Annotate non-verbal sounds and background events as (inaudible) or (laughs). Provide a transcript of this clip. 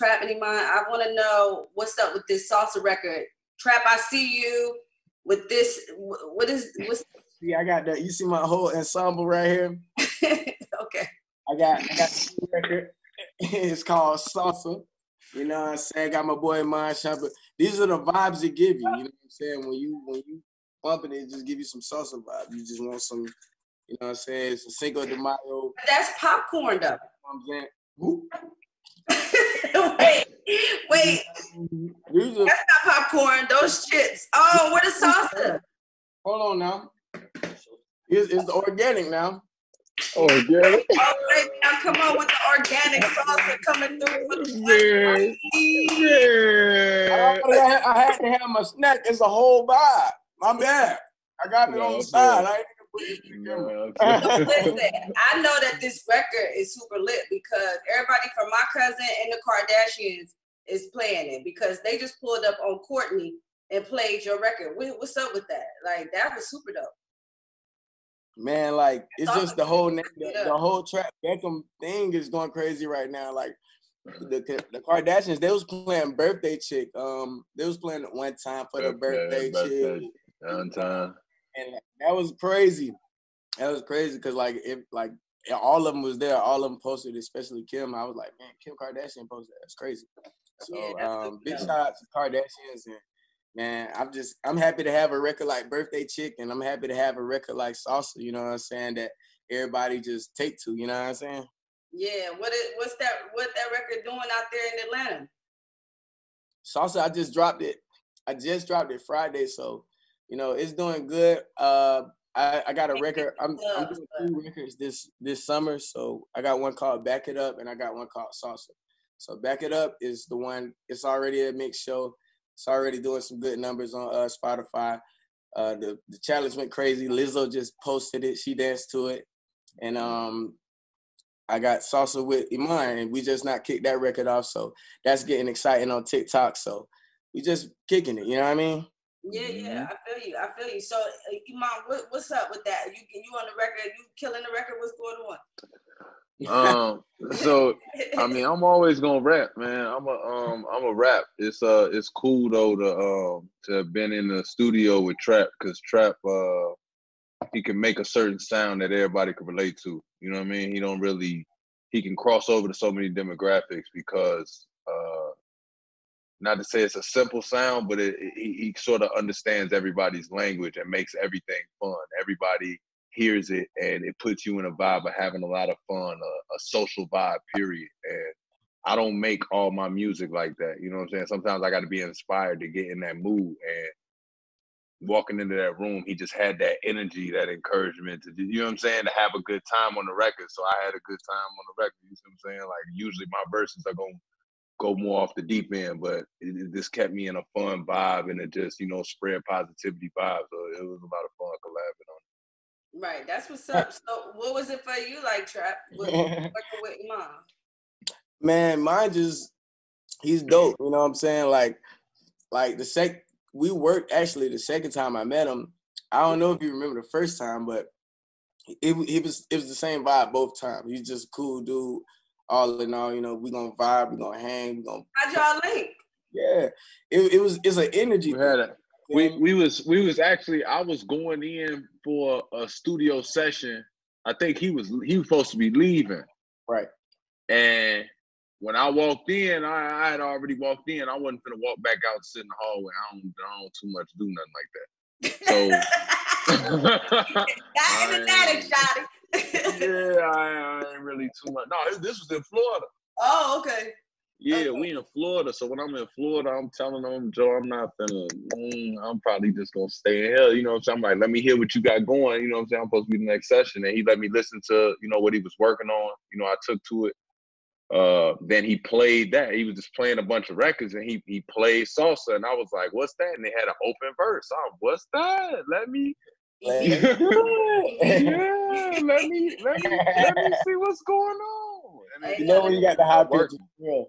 Trap and Iman. I want to know what's up with this salsa record. Trap, I see you with this. What is what's? (laughs) See, I got that. You see my whole ensemble right here. (laughs) okay. I got I got record. (laughs) it's called Salsa. You know what I'm saying? Got my boy Mind Shop. These are the vibes it give you. You know what I'm saying? When you when you bumping it, just give you some salsa vibe. You just want some, you know what I'm saying? It's a Cinco de Mayo. That's popcorn though. You know wait. That's not popcorn. Those shits. Oh, what is salsa? Hold on now. It's, it's the organic now. Organic. Oh, baby, now come on with the organic salsa coming through for the yeah. yeah. I, I had to have my snack. It's a whole vibe. My bad. I got it on the side. I (laughs) listen, I know that this record is super lit because everybody from my cousin and the Kardashians is playing it because they just pulled up on Kourtney and played your record. What's up with that? Like that was super dope. Man, like it's just the whole the, the whole trap Beckham thing is going crazy right now. Like the the Kardashians, they was playing birthday chick. Um, they was playing at one time for the birthday, birthday chick. One time. And that was crazy. That was crazy because like if like all of them was there, all of them posted, especially Kim. I was like, man, Kim Kardashian posted. That's crazy. So yeah, um, big shout out to Kardashians and man, I'm just I'm happy to have a record like Birthday Chick, and I'm happy to have a record like Salsa. You know what I'm saying? That everybody just take to. You know what I'm saying? Yeah. What is what's that? What that record doing out there in Atlanta? Salsa. I just dropped it. I just dropped it Friday, so you know it's doing good. Uh, I, I got a record. I'm, I'm doing two records this this summer. So I got one called Back It Up, and I got one called Salsa. So Back It Up is the one. It's already a mix show. It's already doing some good numbers on uh, Spotify. Uh, the the challenge went crazy. Lizzo just posted it. She danced to it, and um, I got salsa with Iman, and we just not kicked that record off. So that's getting exciting on TikTok. So we just kicking it. You know what I mean? Yeah, yeah, mm-hmm. I feel you. I feel you. So, uh, Iman, what, what's up with that? You you on the record? You killing the record? What's going on? Um so i mean i'm always gonna rap man. I'm a um i'm a rap. It's uh it's cool though to um to have been in the studio with trap because trap uh he can make a certain sound that everybody can relate to. You know what i mean? He don't really he can cross over to so many demographics because uh not to say it's a simple sound but it, it he, he sort of understands everybody's language and makes everything fun. Everybody hears it and it puts you in a vibe of having a lot of fun, a, a, social vibe, period. And I don't make all my music like that. You know what I'm saying? Sometimes I got to be inspired to get in that mood. And walking into that room, he just had that energy, that encouragement to, you know what I'm saying, to have a good time on the record. So I had a good time on the record. You see what I'm saying? Like usually my verses are going to go more off the deep end, but it, it, just kept me in a fun vibe and it just, you know, spread positivity vibes. So it was a lot of fun Right, that's what's (laughs) up. So, what was it for you, like trap (laughs) with, with mom? Man, Iman just he's dope. You know what I'm saying? Like, like the sec we worked actually the second time I met him. I don't know if you remember the first time, but it, it was it was the same vibe both times. He's just a cool dude. All in all, you know, we gonna vibe, we gonna hang, we gonna. How'd y'all link? Yeah, it, it was it's an energy. We had a we um, we was we was actually I was going in for a studio session. I think he was he was supposed to be leaving. Right. And when I walked in, I, I had already walked in. I wasn't gonna walk back out and sit in the hallway. I don't I don't too much do nothing like that. So (laughs) (laughs) not in the (laughs) yeah, I, I ain't really too much. No, this was in Florida. Oh, okay. Yeah, we in Florida. So when I'm in Florida, I'm telling them, Joe, I'm not gonna. Mm, I'm probably just gonna stay in here. You know what I'm saying? I'm like, let me hear what you got going. You know what I'm saying? I'm supposed to be the next session, and he let me listen to you know what he was working on. You know, I took to it. Uh, then he played that. He was just playing a bunch of records, and he he played salsa, and I was like, "What's that?" And they had an open verse. I'm, "What's that? Let me." Let (laughs) yeah, (laughs) let me let me let me see what's going on. And you know when you got the high pitch, yeah